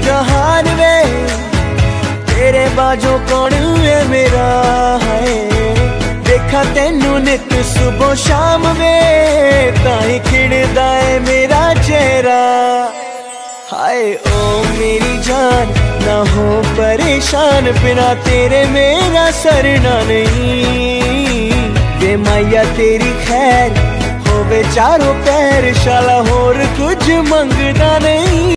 जहान ਵੇ तेरे बाजो कौन ਹੈ मेरा है? देखा तेनू नित सुबह शाम ਵੇ ताई खिड़दा है मेरा चेहरा। हाय ओ मेरी जान, ना हो परेशान, बिना तेरे मेरा सरना नहीं। वे माया तेरी खैर, होवे चारों पैर, शाला होर कुछ मंगना नहीं।